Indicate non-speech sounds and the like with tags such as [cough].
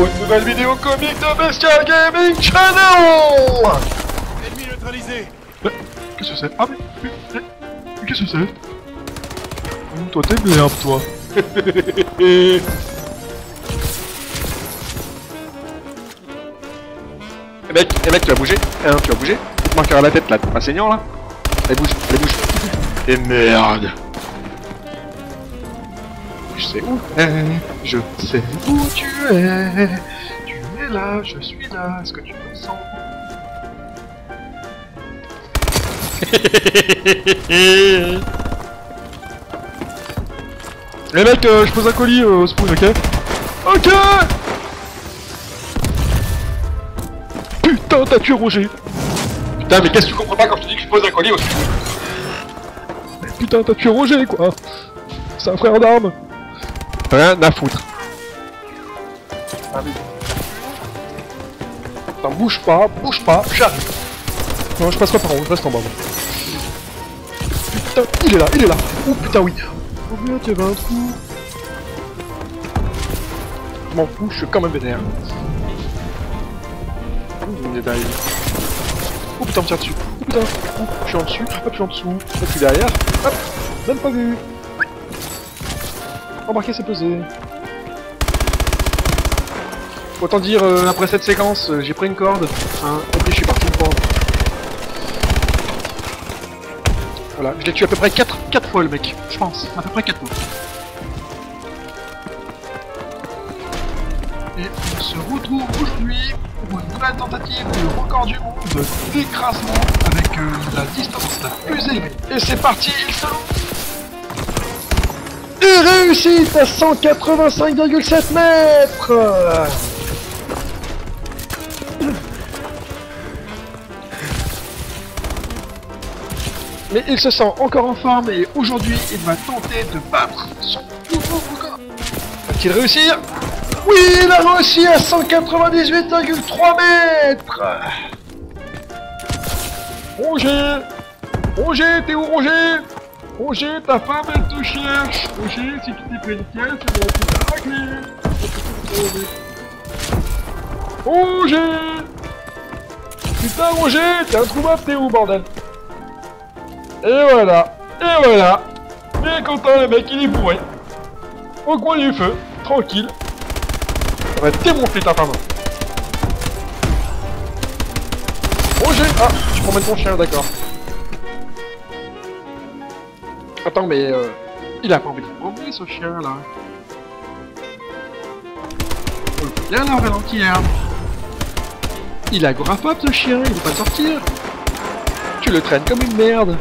pour une nouvelle vidéo comique de Bestial Gaming Channel. Ennemi neutralisé. Qu'est-ce que c'est? Ah mais, mais, mais, mais qu'est-ce que c'est? Hum, Toi t'es merde toi. [laughs] Eh mec, eh mec, tu vas bouger Hein, tu vas bouger Tu te marqueras à la tête là, t'es pas saignant là? Allez bouge, allez bouge. Et merde Je sais où tu es, je sais où tu es. Tu es là, je suis là, est-ce que tu me sens? [laughs] Eh mec, euh, je pose un colis euh, au spoon, ok? Ok! Putain, t'as tué Roger! Putain, mais qu'est-ce que tu comprends pas quand je te dis que je pose un colis au spoon? Putain, t'as tué Roger, quoi! C'est un frère d'armes Rien à foutre. Attends, bouge pas, bouge pas, j'arrive. Non, je passe pas par en haut, je reste en bas. Putain, il est là, il est là Oh putain, oui Oh bien, tu avais un coup Je m'en fous, je suis quand même vénère. Oh. Oh putain, me tire dessus. Oh putain, je suis en dessus, hop, je suis en dessous, je suis derrière, hop, même pas vu. Embarquer, c'est pesé. Autant dire, euh, après cette séquence, euh, j'ai pris une corde, hein, et puis je suis parti me prendre. Voilà, je l'ai tué à peu près 4, 4 fois le mec, je pense, à peu près 4 fois. Et on se retrouve aujourd'hui pour une nouvelle tentative de record du monde d'écrasement avec euh, la distance la plus élevée. Et c'est parti, il se lance réussite à 185,7 mètres. Mais il se sent encore en forme et aujourd'hui il va tenter de battre son nouveau record. Va-t-il réussir? Oui, il a réussi à 198,3 mètres. Roger. Roger, t'es où Roger? Roger, ta femme elle te cherche. Roger, si tu t'es pris une pièce, bon, tu l'as raclé Roger. Putain Roger, t'es introuvable, t'es où bordel? Et voilà Et voilà. Bien content le mec, il est bourré. Au coin du feu, tranquille. Ça va démonté ta femme. Roger Ah, tu promènes ton chien, d'accord. Attends, mais euh, il a pas envie de promener ce chien là. On le fait bien là, ralentir. Il agoraphobe ce chien, il veut pas sortir. Tu le traînes comme une merde.